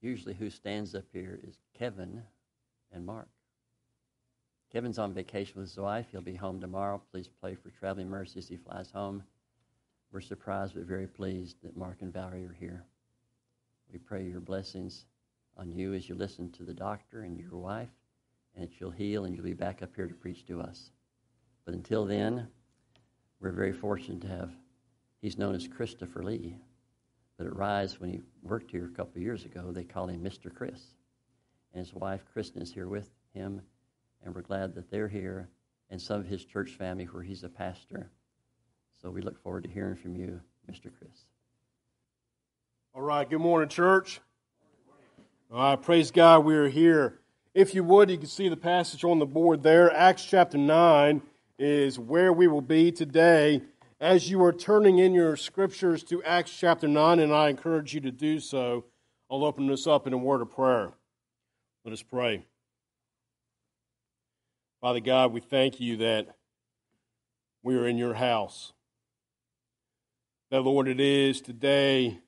usually who stands up here is Kevin and Mark. Kevin's on vacation with his wife. He'll be home tomorrow. Please pray for traveling mercy as he flies home. We're surprised but very pleased that Mark and Valerie are here. We pray your blessings on you as you listen to the doctor and your wife, and that you'll heal and you'll be back up here to preach to us. But until then, we're very fortunate to have, he's known as Christopher Lee. But at Rise, when he worked here a couple of years ago, they call him Mr. Chris. And his wife, Kristen, is here with him, and we're glad that they're here, and some of his church family where he's a pastor. So we look forward to hearing from you, Mr. Chris. All right, good morning, church. All right, praise God, we are here. If you would, you can see the passage on the board there. Acts chapter 9 is where we will be today as you are turning in your scriptures to Acts chapter 9, and I encourage you to do so, I'll open this up in a word of prayer. Let us pray. Father God, we thank you that we are in your house. That, Lord, it is today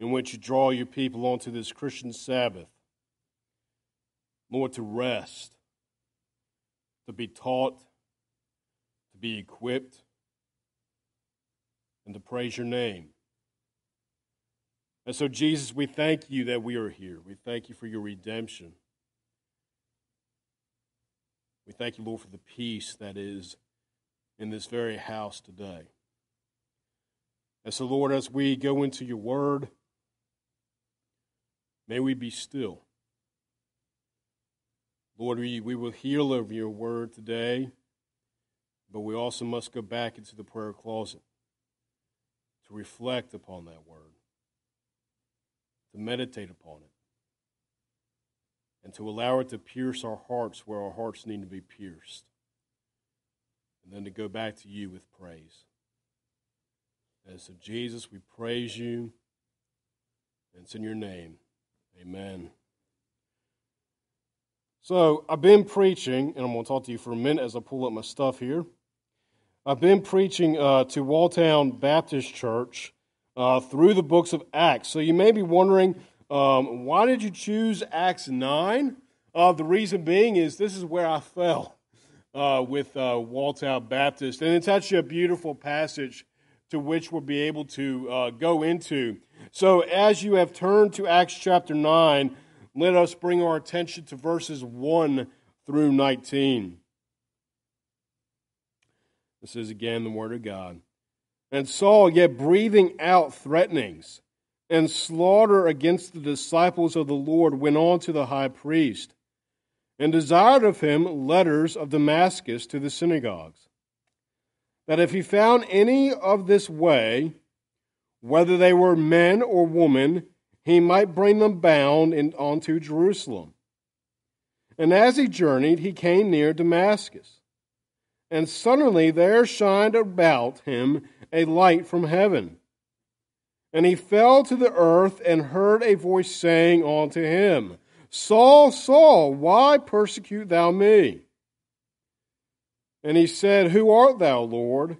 in which you draw your people onto this Christian Sabbath. Lord, to rest, to be taught, to be equipped and to praise your name. And so, Jesus, we thank you that we are here. We thank you for your redemption. We thank you, Lord, for the peace that is in this very house today. And so, Lord, as we go into your word, may we be still. Lord, we, we will heal over your word today, but we also must go back into the prayer closet to reflect upon that word, to meditate upon it, and to allow it to pierce our hearts where our hearts need to be pierced, and then to go back to you with praise. And so, Jesus, we praise you, and it's in your name. Amen. So, I've been preaching, and I'm going to talk to you for a minute as I pull up my stuff here. I've been preaching uh, to Walltown Baptist Church uh, through the books of Acts. So you may be wondering, um, why did you choose Acts 9? Uh, the reason being is this is where I fell uh, with uh, Walltown Baptist. And it's actually a beautiful passage to which we'll be able to uh, go into. So as you have turned to Acts chapter 9, let us bring our attention to verses 1 through 19. This is again the word of God. And Saul, yet breathing out threatenings and slaughter against the disciples of the Lord, went on to the high priest and desired of him letters of Damascus to the synagogues, that if he found any of this way, whether they were men or women, he might bring them bound in, unto Jerusalem. And as he journeyed, he came near Damascus. And suddenly there shined about him a light from heaven. And he fell to the earth and heard a voice saying unto him, Saul, Saul, why persecute thou me? And he said, Who art thou, Lord?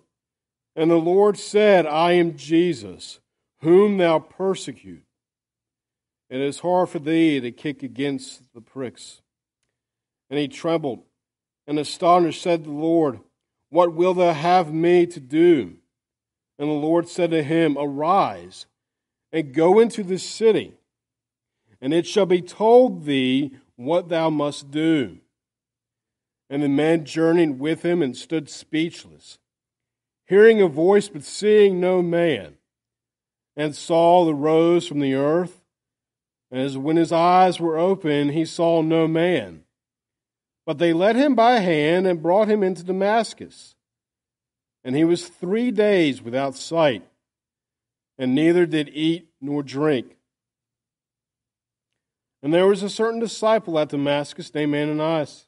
And the Lord said, I am Jesus, whom thou persecute. It is hard for thee to kick against the pricks. And he trembled and astonished said the Lord, What wilt thou have me to do? And the Lord said to him, Arise and go into the city, and it shall be told thee what thou must do. And the man journeyed with him and stood speechless, hearing a voice but seeing no man. And Saul arose from the earth, and as when his eyes were open, he saw no man. But they led him by hand and brought him into Damascus. And he was three days without sight, and neither did eat nor drink. And there was a certain disciple at Damascus named Ananias.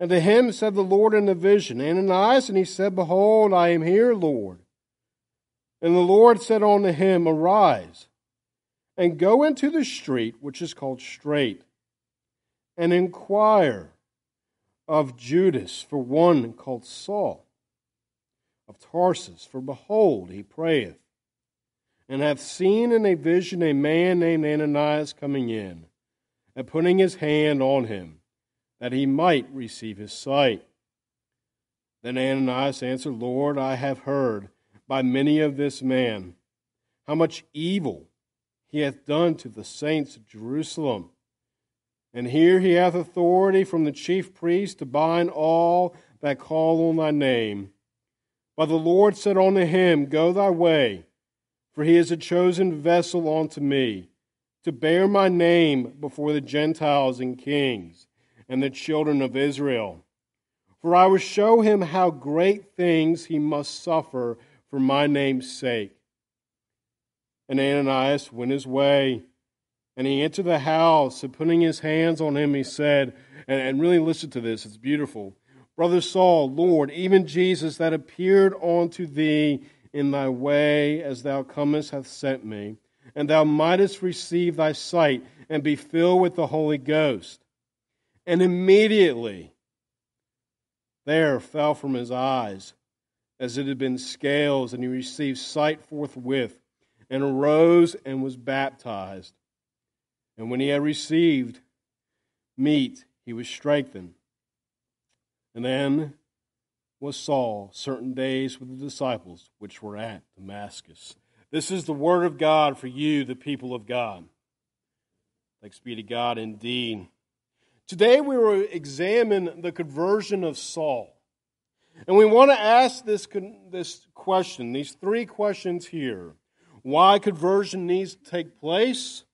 And to him said the Lord in a vision, Ananias, and he said, Behold, I am here, Lord. And the Lord said unto him, Arise, and go into the street which is called Straight, and inquire of Judas for one called Saul of Tarsus, for behold, he prayeth, and hath seen in a vision a man named Ananias coming in, and putting his hand on him, that he might receive his sight. Then Ananias answered, Lord, I have heard by many of this man how much evil he hath done to the saints of Jerusalem. And here he hath authority from the chief priest to bind all that call on thy name. But the Lord said unto him, Go thy way for he is a chosen vessel unto me, to bear my name before the Gentiles and kings, and the children of Israel. For I will show him how great things he must suffer for my name's sake. And Ananias went his way, and he entered the house, and putting his hands on him, he said, and, and really listen to this, it's beautiful. Brother Saul, Lord, even Jesus that appeared unto thee in thy way as thou comest hath sent me, and thou mightest receive thy sight and be filled with the Holy Ghost. And immediately there fell from his eyes as it had been scales, and he received sight forthwith, and arose and was baptized. And when he had received meat, he was strengthened. And then was Saul certain days with the disciples which were at Damascus. This is the word of God for you, the people of God. Thanks be to God indeed. Today we will examine the conversion of Saul. And we want to ask this, this question, these three questions here. Why conversion needs to take place,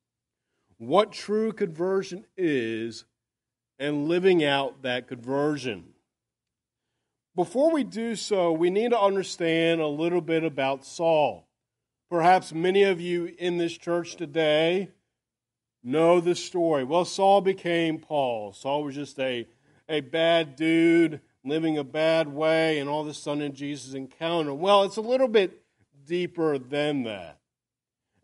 what true conversion is, and living out that conversion. Before we do so, we need to understand a little bit about Saul. Perhaps many of you in this church today know the story. Well, Saul became Paul. Saul was just a, a bad dude living a bad way, and all of a sudden Jesus encountered. Well, it's a little bit deeper than that.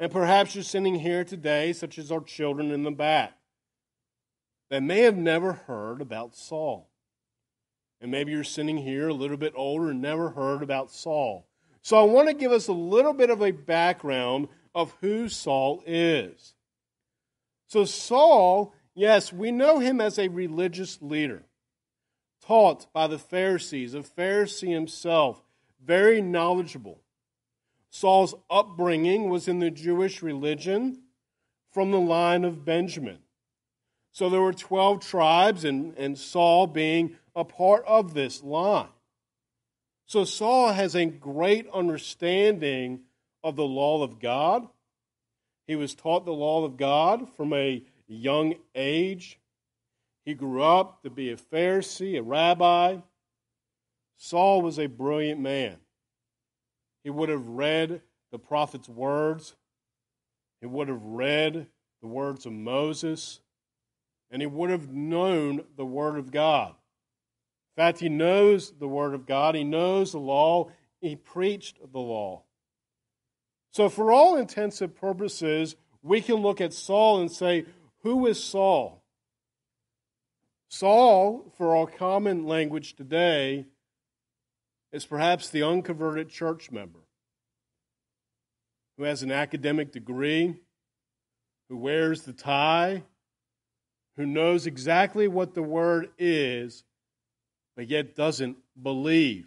And perhaps you're sitting here today, such as our children in the back, that may have never heard about Saul. And maybe you're sitting here a little bit older and never heard about Saul. So I want to give us a little bit of a background of who Saul is. So, Saul, yes, we know him as a religious leader, taught by the Pharisees, a Pharisee himself, very knowledgeable. Saul's upbringing was in the Jewish religion from the line of Benjamin. So there were 12 tribes, and, and Saul being a part of this line. So Saul has a great understanding of the law of God. He was taught the law of God from a young age. He grew up to be a Pharisee, a rabbi. Saul was a brilliant man. He would have read the prophet's words, he would have read the words of Moses, and he would have known the Word of God. In fact, he knows the Word of God, he knows the law, he preached the law. So, for all intents and purposes, we can look at Saul and say, Who is Saul? Saul, for our common language today, is perhaps the unconverted church member who has an academic degree, who wears the tie, who knows exactly what the word is, but yet doesn't believe.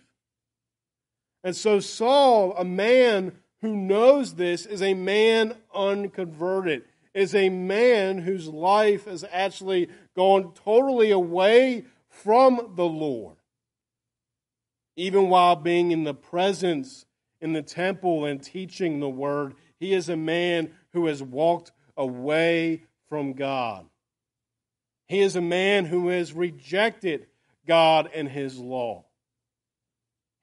And so, Saul, a man who knows this, is a man unconverted, is a man whose life has actually gone totally away from the Lord. Even while being in the presence in the temple and teaching the word, he is a man who has walked away from God. He is a man who has rejected God and his law.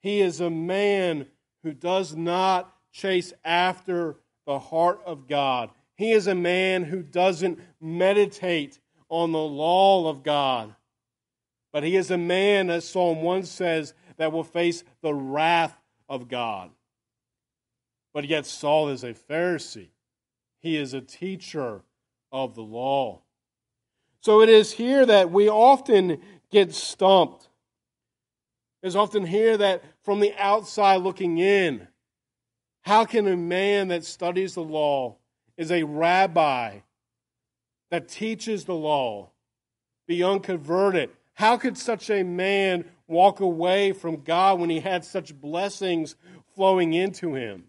He is a man who does not chase after the heart of God. He is a man who doesn't meditate on the law of God. But he is a man, as Psalm 1 says, that will face the wrath of God. But yet, Saul is a Pharisee, he is a teacher of the law. So it is here that we often get stumped. It's often here that from the outside looking in, How can a man that studies the law, is a rabbi that teaches the law, be unconverted? How could such a man walk away from God when he had such blessings flowing into him?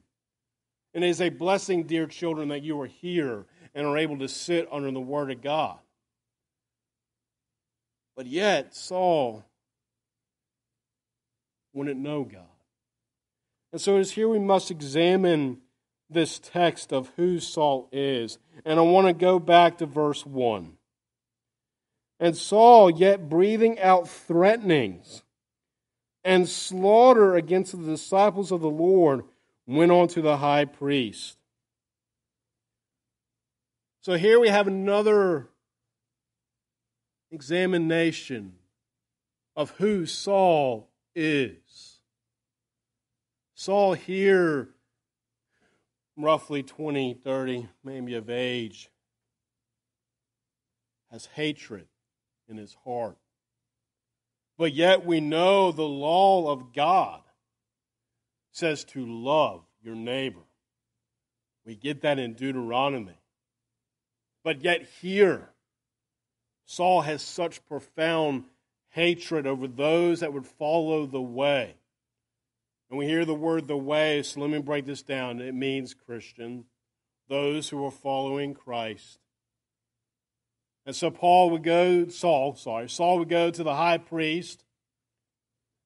And it is a blessing, dear children, that you are here and are able to sit under the Word of God. But yet, Saul wouldn't know God. And so it is here we must examine this text of who Saul is. And I want to go back to verse 1. And Saul, yet breathing out threatenings and slaughter against the disciples of the Lord, went on to the high priest. So here we have another examination of who Saul is. Saul here, roughly 20, 30, maybe of age, has hatred in his heart. But yet we know the law of God says to love your neighbor. We get that in Deuteronomy. But yet here, Saul has such profound hatred over those that would follow the way. And we hear the word the way, so let me break this down. It means Christian, those who are following Christ. And so Paul would go, Saul, sorry, Saul would go to the high priest,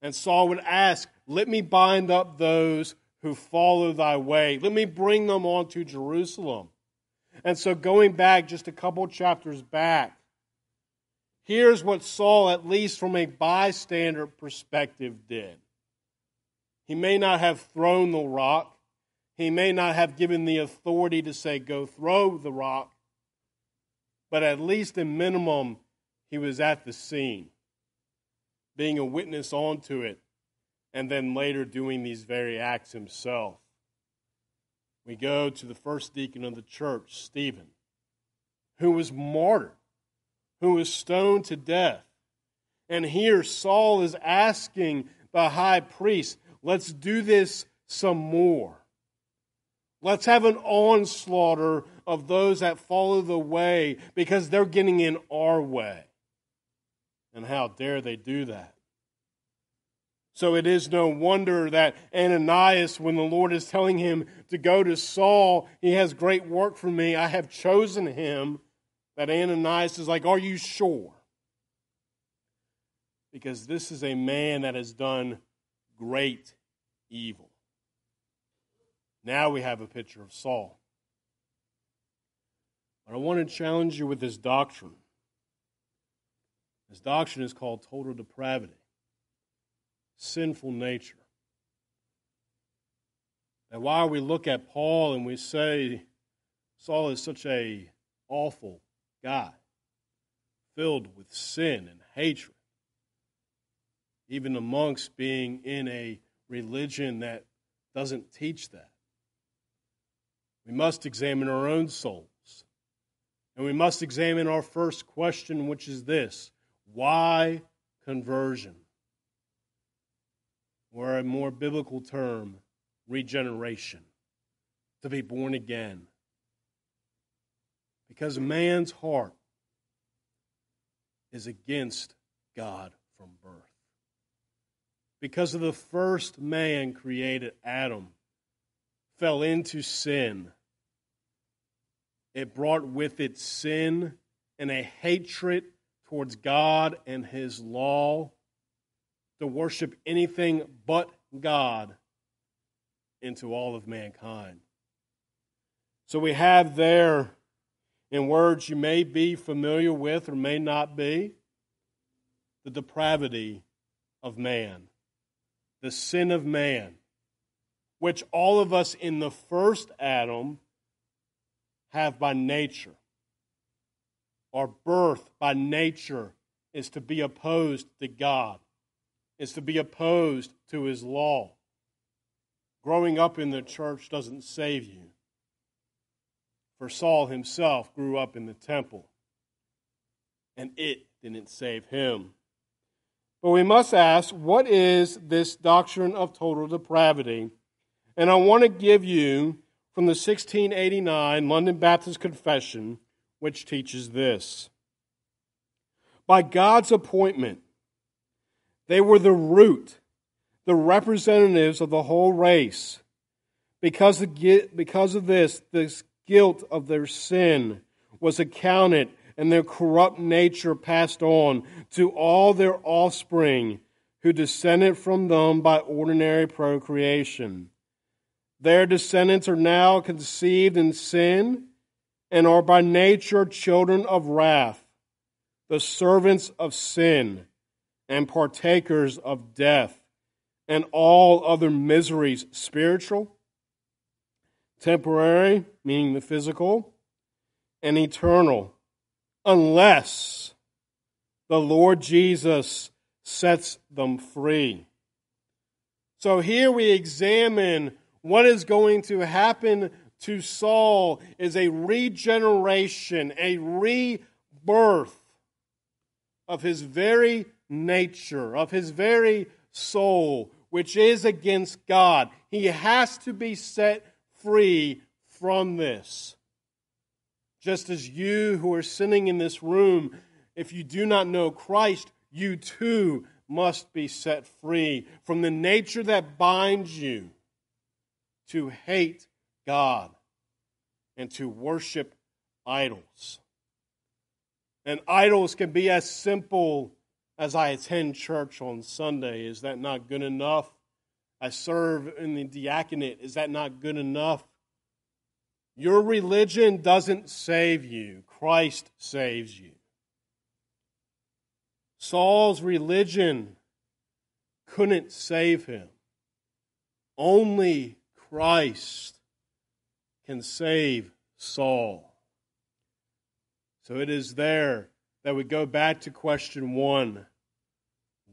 and Saul would ask, Let me bind up those who follow thy way. Let me bring them on to Jerusalem. And so going back just a couple chapters back, here's what Saul, at least from a bystander perspective, did. He may not have thrown the rock, he may not have given the authority to say, Go throw the rock, but at least in minimum, he was at the scene, being a witness onto it, and then later doing these very acts himself. We go to the first deacon of the church, Stephen, who was martyred, who was stoned to death. And here Saul is asking the high priest, let's do this some more. Let's have an onslaught of those that follow the way because they're getting in our way. And how dare they do that? So it is no wonder that Ananias, when the Lord is telling him to go to Saul, he has great work for me. I have chosen him. That Ananias is like, Are you sure? Because this is a man that has done great evil. Now we have a picture of Saul. But I want to challenge you with this doctrine. This doctrine is called total depravity sinful nature. And while we look at Paul and we say Saul is such a awful guy, filled with sin and hatred, even amongst being in a religion that doesn't teach that. We must examine our own souls. And we must examine our first question, which is this why conversion? or a more biblical term, regeneration, to be born again. Because man's heart is against God from birth. Because of the first man created, Adam, fell into sin. It brought with it sin and a hatred towards God and his law to worship anything but God into all of mankind. So we have there, in words you may be familiar with or may not be, the depravity of man, the sin of man, which all of us in the first Adam have by nature. Our birth by nature is to be opposed to God is to be opposed to his law. Growing up in the church doesn't save you. For Saul himself grew up in the temple, and it didn't save him. But we must ask what is this doctrine of total depravity? And I want to give you from the 1689 London Baptist Confession, which teaches this. By God's appointment, they were the root, the representatives of the whole race. Because of, because of this, this guilt of their sin was accounted and their corrupt nature passed on to all their offspring who descended from them by ordinary procreation. Their descendants are now conceived in sin and are by nature children of wrath, the servants of sin, and partakers of death and all other miseries, spiritual, temporary, meaning the physical, and eternal, unless the Lord Jesus sets them free. So here we examine what is going to happen to Saul is a regeneration, a rebirth of his very nature, of his very soul, which is against God. He has to be set free from this. Just as you who are sitting in this room, if you do not know Christ, you too must be set free from the nature that binds you to hate God and to worship idols. And idols can be as simple as I attend church on Sunday. Is that not good enough? I serve in the diaconate. Is that not good enough? Your religion doesn't save you, Christ saves you. Saul's religion couldn't save him. Only Christ can save Saul. So it is there that we go back to question one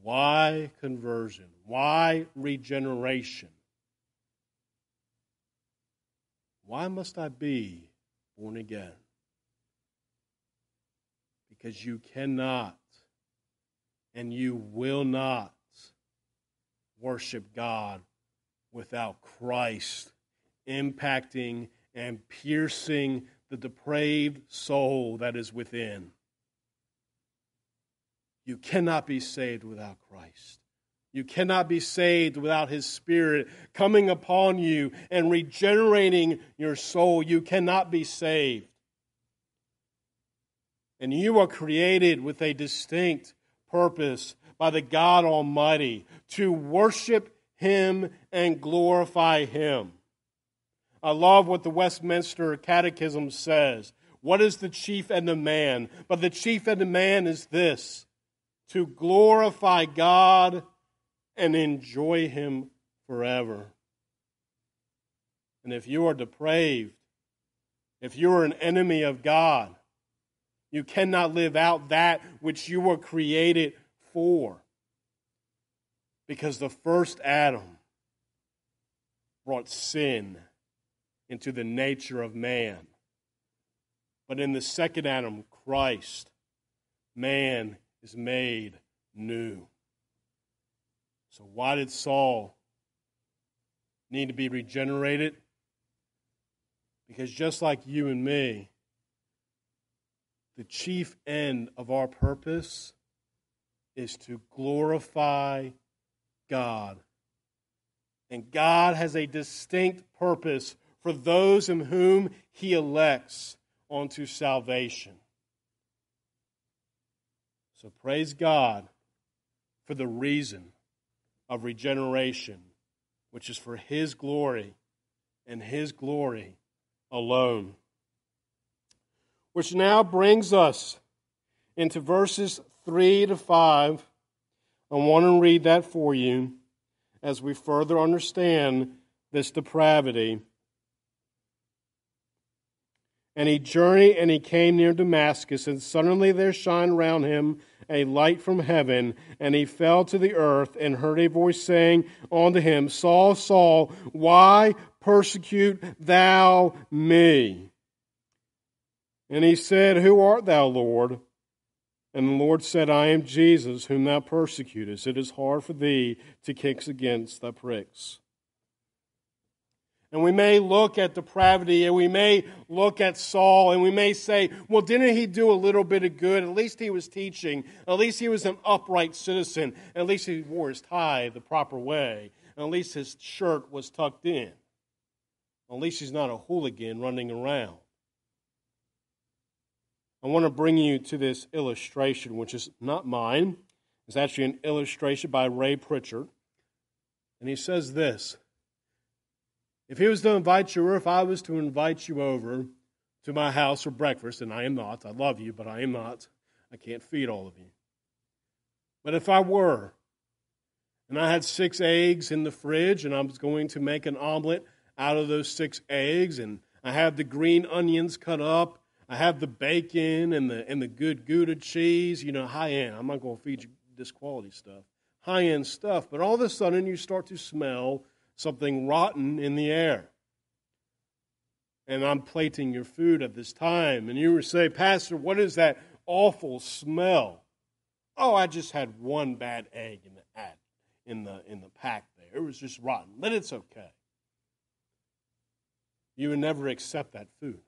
why conversion? Why regeneration? Why must I be born again? Because you cannot and you will not worship God without Christ impacting and piercing the depraved soul that is within. You cannot be saved without Christ. You cannot be saved without His Spirit coming upon you and regenerating your soul. You cannot be saved. And you are created with a distinct purpose by the God Almighty to worship Him and glorify Him. I love what the Westminster Catechism says. What is the chief end of man? But the chief end of man is this to glorify God and enjoy Him forever. And if you are depraved, if you are an enemy of God, you cannot live out that which you were created for. Because the first Adam brought sin into the nature of man. But in the second Adam, Christ, man is made new. So, why did Saul need to be regenerated? Because just like you and me, the chief end of our purpose is to glorify God. And God has a distinct purpose for those in whom he elects onto salvation. So praise God for the reason of regeneration, which is for his glory and his glory alone. Which now brings us into verses 3 to 5. I want to read that for you as we further understand this depravity and he journeyed and he came near Damascus, and suddenly there shined round him a light from heaven, and he fell to the earth and heard a voice saying unto him, Saul, Saul, why persecute thou me? And he said, Who art thou, Lord? And the Lord said, I am Jesus, whom thou persecutest. It is hard for thee to kick against the pricks. And we may look at depravity and we may look at Saul and we may say, well, didn't he do a little bit of good? At least he was teaching. At least he was an upright citizen. At least he wore his tie the proper way. At least his shirt was tucked in. At least he's not a hooligan running around. I want to bring you to this illustration, which is not mine. It's actually an illustration by Ray Pritchard. And he says this If he was to invite you, or if I was to invite you over to my house for breakfast, and I am not, I love you, but I am not, I can't feed all of you. But if I were, and I had six eggs in the fridge, and I was going to make an omelet out of those six eggs, and I have the green onions cut up, I have the bacon and the and the good Gouda cheese, you know, high end. I'm not going to feed you this quality stuff high end stuff, but all of a sudden you start to smell something rotten in the air. And I'm plating your food at this time, and you would say, Pastor, what is that awful smell? Oh, I just had one bad egg in the ad, in the in the pack there. It was just rotten, but it's okay. You would never accept that food.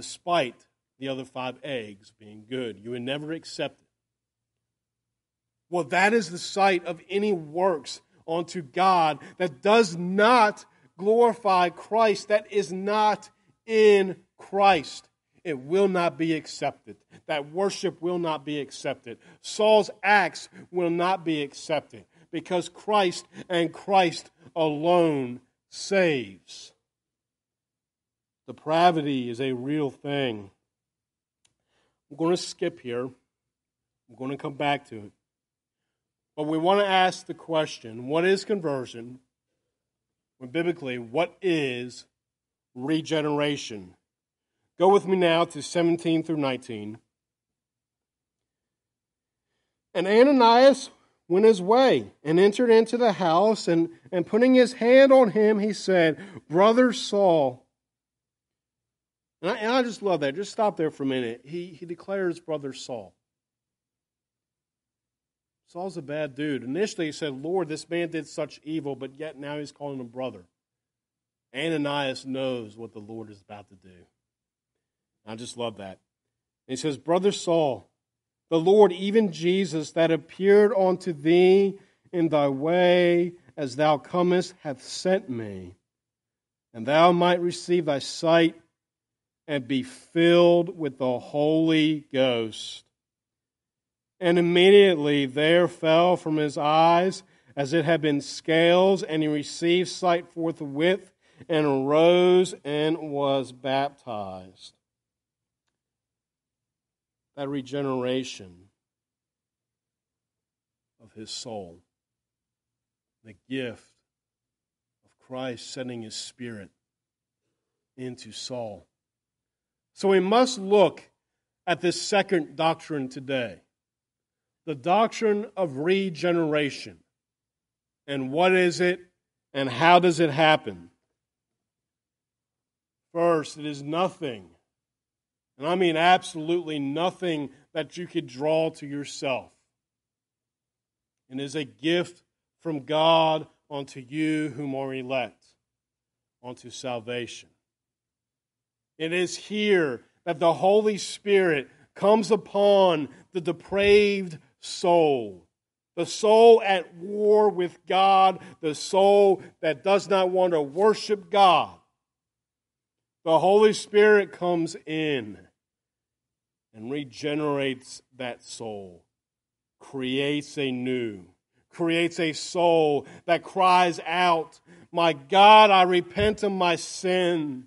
Despite the other five eggs being good, you would never accept it. Well, that is the sight of any works unto God that does not glorify Christ, that is not in Christ. It will not be accepted. That worship will not be accepted. Saul's acts will not be accepted because Christ and Christ alone saves. Depravity is a real thing. I'm going to skip here. I'm going to come back to it. But we want to ask the question what is conversion? Well, biblically, what is regeneration? Go with me now to 17 through 19. And Ananias went his way and entered into the house, and, and putting his hand on him, he said, Brother Saul. And I, and I just love that. Just stop there for a minute. He, he declares Brother Saul. Saul's a bad dude. Initially, he said, Lord, this man did such evil, but yet now he's calling him brother. Ananias knows what the Lord is about to do. I just love that. he says, Brother Saul, the Lord, even Jesus, that appeared unto thee in thy way as thou comest, hath sent me, and thou might receive thy sight and be filled with the Holy Ghost. And immediately there fell from his eyes as it had been scales, and he received sight forthwith, and arose and was baptized. That regeneration of his soul, the gift of Christ sending his spirit into Saul. So we must look at this second doctrine today the doctrine of regeneration. And what is it and how does it happen? First, it is nothing, and I mean absolutely nothing that you could draw to yourself. It is a gift from God unto you whom are elect, unto salvation. It is here that the Holy Spirit comes upon the depraved soul. The soul at war with God, the soul that does not want to worship God. The Holy Spirit comes in and regenerates that soul, creates a new, creates a soul that cries out, My God, I repent of my sin,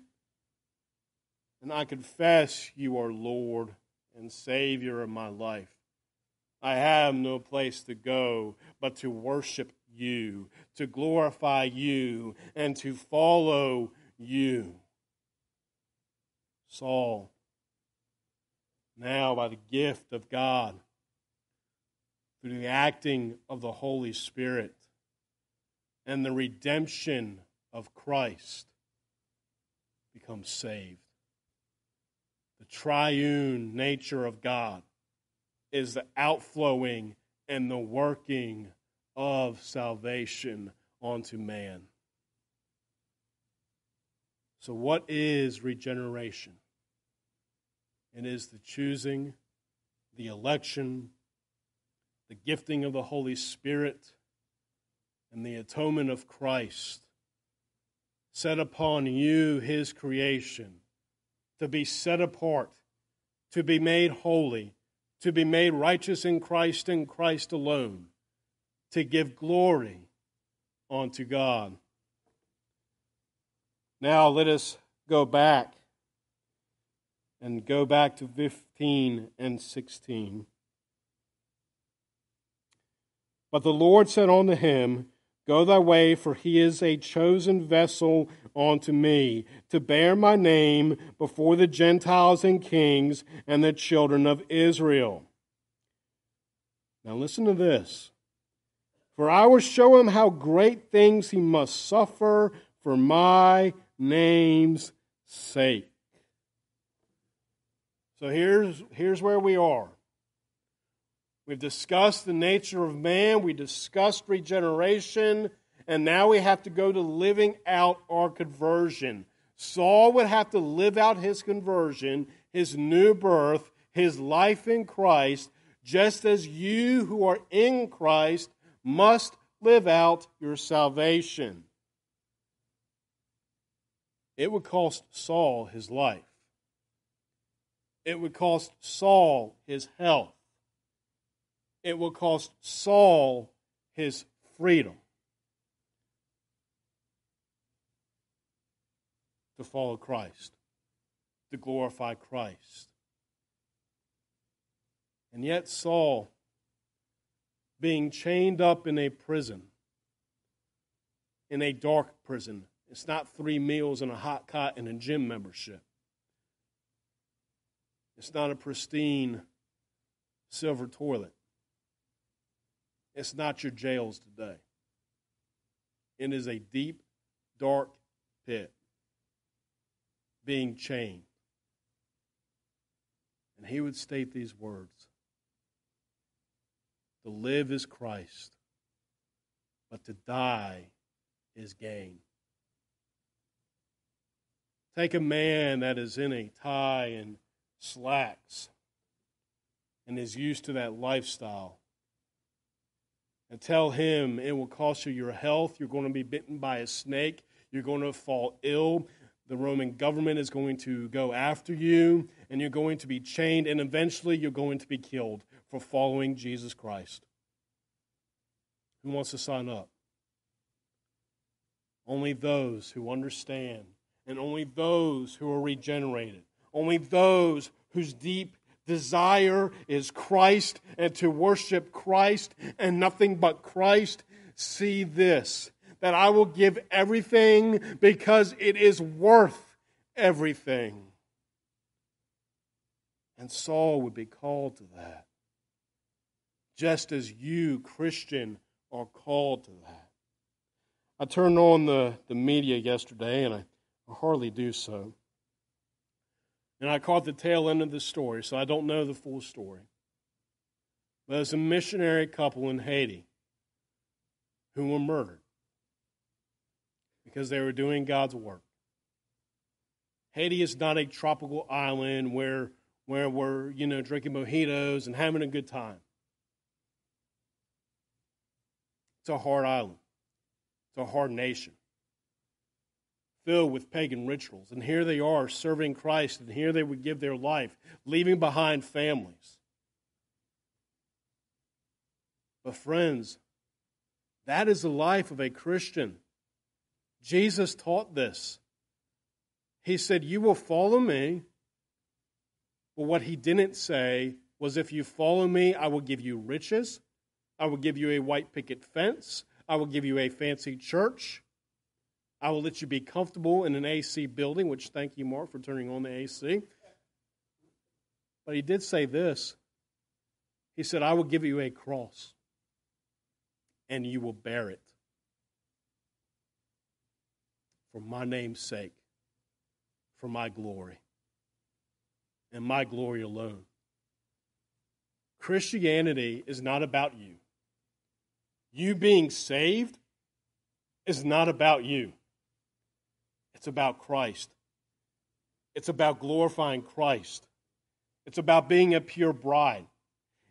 and I confess you are Lord and Savior of my life. I have no place to go but to worship you, to glorify you, and to follow you. Saul, now by the gift of God, through the acting of the Holy Spirit and the redemption of Christ, becomes saved. The triune nature of God is the outflowing and the working of salvation onto man. So, what is regeneration? It is the choosing, the election, the gifting of the Holy Spirit, and the atonement of Christ set upon you, his creation, to be set apart, to be made holy, to be made righteous in Christ and Christ alone, to give glory unto God. Now let us go back and go back to 15 and 16. But the Lord said unto him, Go thy way, for he is a chosen vessel unto me, to bear my name before the Gentiles and kings and the children of Israel. Now listen to this. For I will show him how great things he must suffer for my name's sake. So here's, here's where we are. We've discussed the nature of man, we discussed regeneration, and now we have to go to living out our conversion. Saul would have to live out his conversion, his new birth, his life in Christ, just as you who are in Christ must live out your salvation. It would cost Saul his life. It would cost Saul his health it will cost Saul his freedom to follow Christ, to glorify Christ. And yet, Saul, being chained up in a prison, in a dark prison, it's not three meals and a hot cot and a gym membership. It's not a pristine silver toilet. It's not your jails today. It is a deep, dark pit being chained. And he would state these words To live is Christ, but to die is gain. Take a man that is in a tie and slacks and is used to that lifestyle and tell him it will cost you your health. You're going to be bitten by a snake. You're going to fall ill. The Roman government is going to go after you, and you're going to be chained, and eventually you're going to be killed for following Jesus Christ. Who wants to sign up? Only those who understand, and only those who are regenerated, only those whose deep desire is Christ and to worship Christ and nothing but Christ, see this that I will give everything because it is worth everything. And Saul would be called to that, just as you, Christian, are called to that. I turned on the, the media yesterday, and I, I hardly do so. And I caught the tail end of the story, so I don't know the full story. But it's a missionary couple in Haiti who were murdered because they were doing God's work. Haiti is not a tropical island where, where we're, you know, drinking mojitos and having a good time. It's a hard island. It's a hard nation filled with pagan rituals. And here they are serving Christ, and here they would give their life, leaving behind families. But, friends, that is the life of a Christian. Jesus taught this. He said, You will follow me. But what he didn't say was, If you follow me, I will give you riches. I will give you a white picket fence. I will give you a fancy church. I will let you be comfortable in an AC building, which thank you, Mark, for turning on the AC. But he did say this He said, I will give you a cross, and you will bear it for my name's sake, for my glory, and my glory alone. Christianity is not about you. You being saved is not about you. It's about Christ. It's about glorifying Christ. It's about being a pure bride.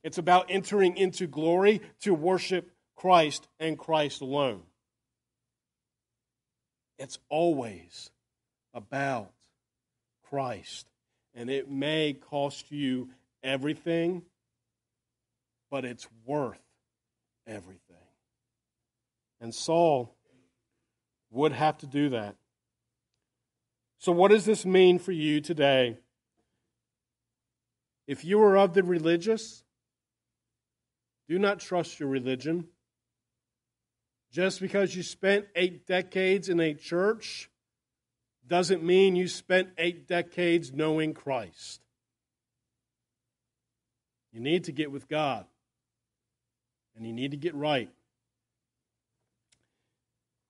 It's about entering into glory to worship Christ and Christ alone. It's always about Christ. And it may cost you everything, but it's worth everything. And Saul would have to do that. So, what does this mean for you today? If you are of the religious, do not trust your religion. Just because you spent eight decades in a church doesn't mean you spent eight decades knowing Christ. You need to get with God, and you need to get right.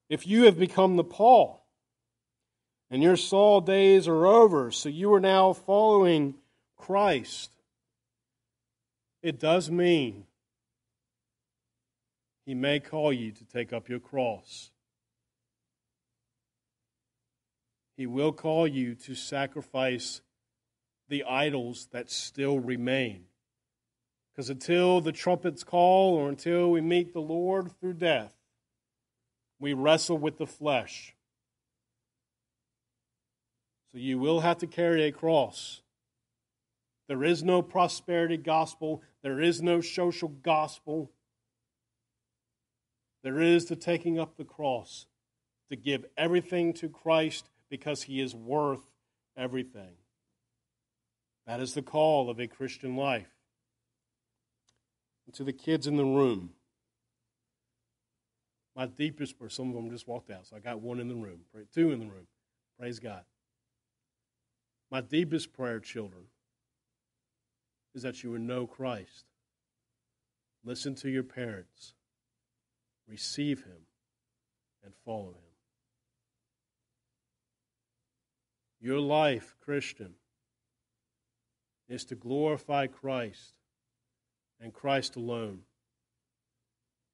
If you have become the Paul, and your Saul days are over, so you are now following Christ, it does mean he may call you to take up your cross. He will call you to sacrifice the idols that still remain. Because until the trumpets call or until we meet the Lord through death, we wrestle with the flesh. So you will have to carry a cross. There is no prosperity gospel, there is no social gospel. There is the taking up the cross to give everything to Christ because he is worth everything. That is the call of a Christian life. And to the kids in the room, my deepest prayer, some of them just walked out, so I got one in the room, two in the room. Praise God. My deepest prayer, children, is that you would know Christ. Listen to your parents receive him, and follow him. Your life, Christian, is to glorify Christ and Christ alone.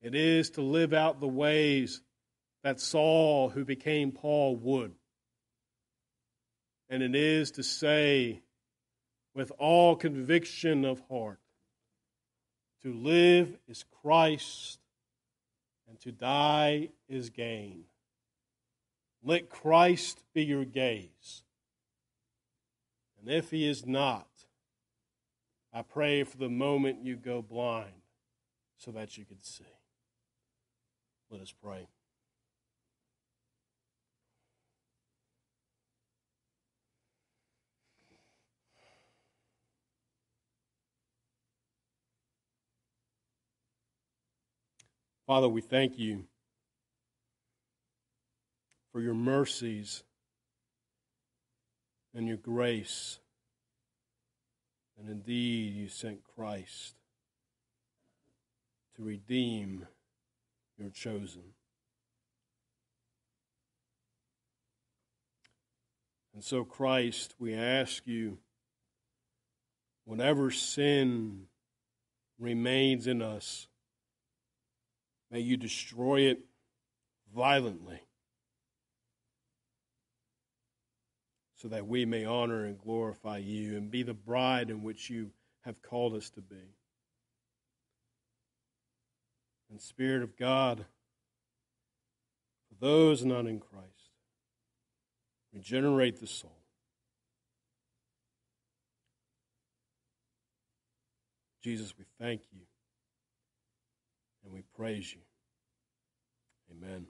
It is to live out the ways that Saul, who became Paul, would. And it is to say, with all conviction of heart, to live is Christ and to die is gain. Let Christ be your gaze. And if he is not, I pray for the moment you go blind so that you can see. Let us pray. Father, we thank you for your mercies and your grace. And indeed, you sent Christ to redeem your chosen. And so, Christ, we ask you, whatever sin remains in us, May you destroy it violently so that we may honor and glorify you and be the bride in which you have called us to be. And Spirit of God, for those not in Christ, regenerate the soul. Jesus, we thank you and we praise you. Amen.